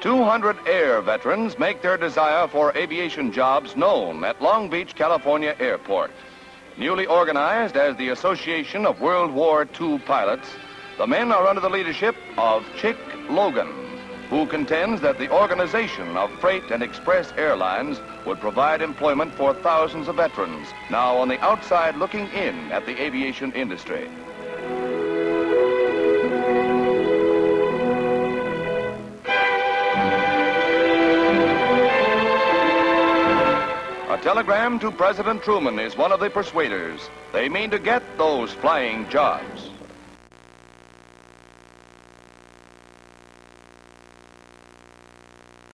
200 air veterans make their desire for aviation jobs known at Long Beach, California Airport. Newly organized as the Association of World War II Pilots, the men are under the leadership of Chick Logan, who contends that the organization of freight and express airlines would provide employment for thousands of veterans now on the outside looking in at the aviation industry. Telegram to President Truman is one of the persuaders. They mean to get those flying jobs.